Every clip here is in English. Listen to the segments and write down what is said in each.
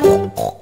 Música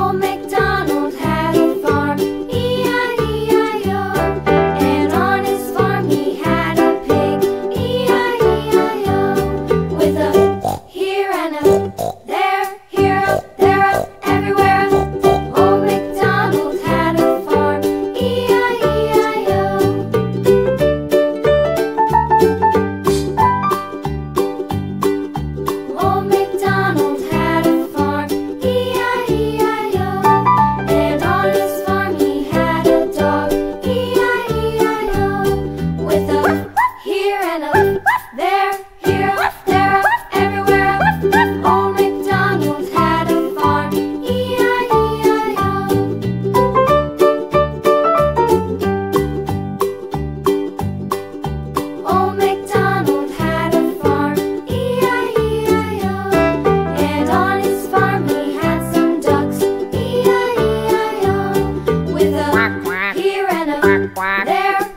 Oh, quack. They're